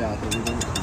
呀，对对对。